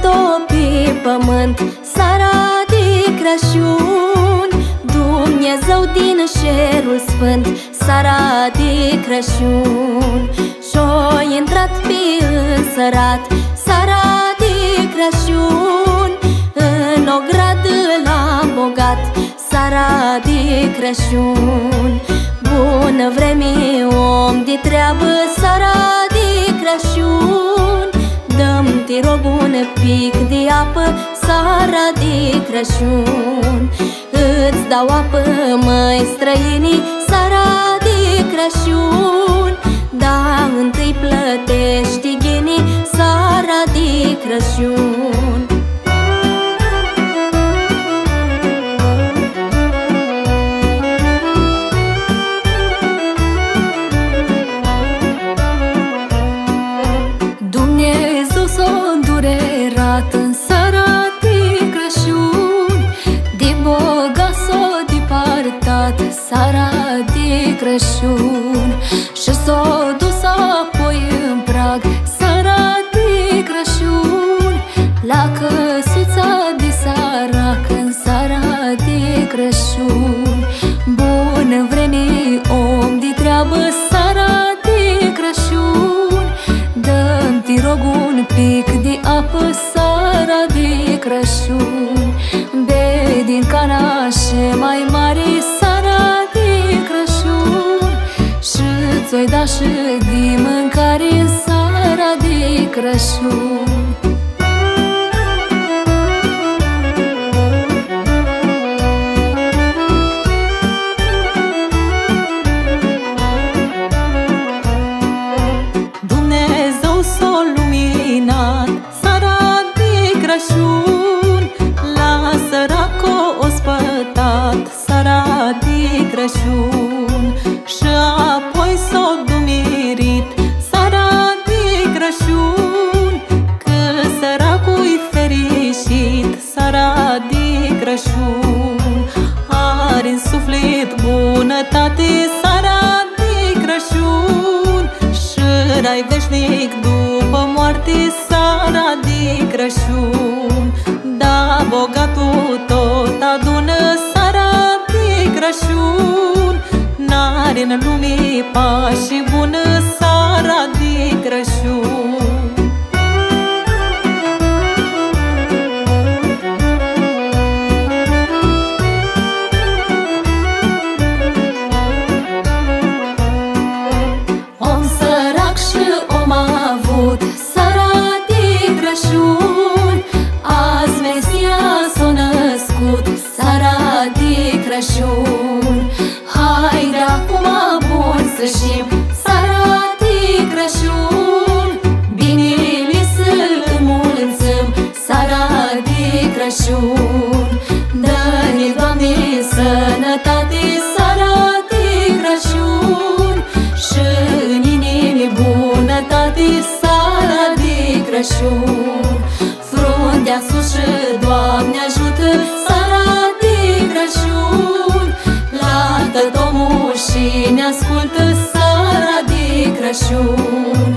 topi pământ Sara de Crăciun. Dumnezeu din șerul sfânt Sara de Crăciun. Și-o intrat pe însărat Sara de Crăciun. În o gradă l-am bogat Sara de Crăciun. Bună rog un pic de apă Sara de Crăciun. Îți dau apă, măi străinii Sara de Crăciun departat seara de Crăciun Și s-a dus apoi în prag. Seara de Crăciun La căsuța de sarac în seara de Crăciun. Bună vreme, om de treabă, seara de Crăciun. Dăm-te rog un pic de apă Sara de Crăciun. Be din cana și mai mare Și ți-o da și de mâncare Sara de Crăciun. Dumnezeu s-a luminat Sara de Crăciun bunătate Sara de Crăciun Și rai veșnic după moarte Sara de Crăciun. Da, bogatul tot adună Sara de Crăciun. N-are în lume pași bună Sara de Crăciun sănătate Sara de Crăciun Și în inimi bunătate Sara de Crăciun. Fruntea sus și Doamne ajută Sara de Crăciun. Lată Domnul și ne ascultă Sara de Crăciun